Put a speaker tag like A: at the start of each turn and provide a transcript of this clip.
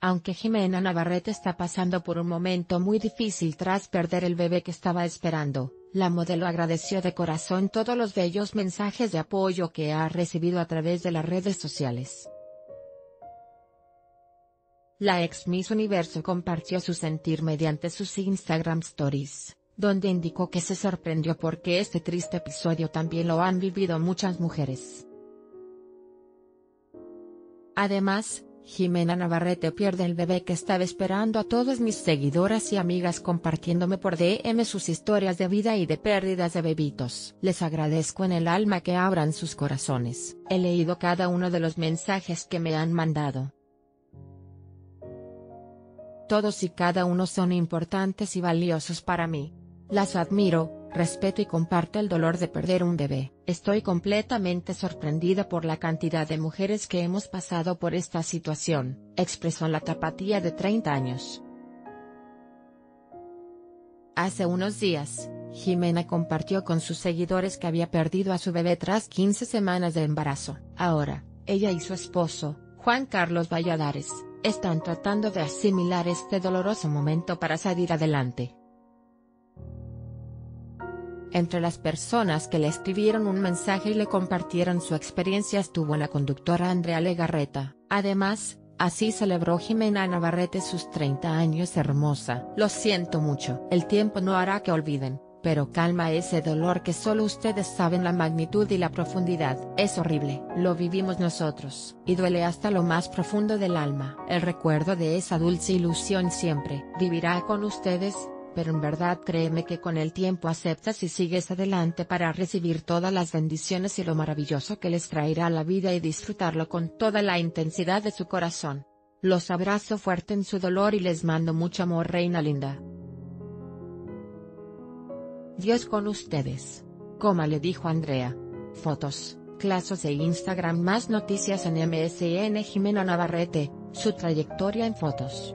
A: Aunque Jimena Navarrete está pasando por un momento muy difícil tras perder el bebé que estaba esperando, la modelo agradeció de corazón todos los bellos mensajes de apoyo que ha recibido a través de las redes sociales. La ex Miss Universo compartió su sentir mediante sus Instagram Stories, donde indicó que se sorprendió porque este triste episodio también lo han vivido muchas mujeres. Además, Jimena Navarrete pierde el bebé que estaba esperando a todas mis seguidoras y amigas compartiéndome por DM sus historias de vida y de pérdidas de bebitos. Les agradezco en el alma que abran sus corazones. He leído cada uno de los mensajes que me han mandado. Todos y cada uno son importantes y valiosos para mí. Las admiro, respeto y comparto el dolor de perder un bebé. Estoy completamente sorprendida por la cantidad de mujeres que hemos pasado por esta situación, expresó la tapatía de 30 años. Hace unos días, Jimena compartió con sus seguidores que había perdido a su bebé tras 15 semanas de embarazo. Ahora, ella y su esposo, Juan Carlos Valladares, están tratando de asimilar este doloroso momento para salir adelante. Entre las personas que le escribieron un mensaje y le compartieron su experiencia estuvo la conductora Andrea Legarreta. Además, así celebró Jimena Navarrete sus 30 años hermosa. Lo siento mucho. El tiempo no hará que olviden, pero calma ese dolor que solo ustedes saben la magnitud y la profundidad. Es horrible. Lo vivimos nosotros. Y duele hasta lo más profundo del alma. El recuerdo de esa dulce ilusión siempre vivirá con ustedes pero en verdad créeme que con el tiempo aceptas y sigues adelante para recibir todas las bendiciones y lo maravilloso que les traerá la vida y disfrutarlo con toda la intensidad de su corazón. Los abrazo fuerte en su dolor y les mando mucho amor reina linda. Dios con ustedes. Coma le dijo Andrea. Fotos, clases de Instagram más noticias en MSN Jimena Navarrete, su trayectoria en fotos.